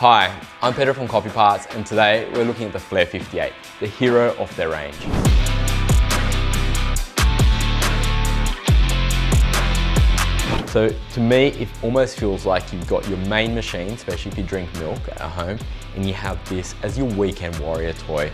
Hi, I'm Peter from Coffee Parts and today we're looking at the Flair 58, the hero of their range. So to me, it almost feels like you've got your main machine, especially if you drink milk at home, and you have this as your weekend warrior toy.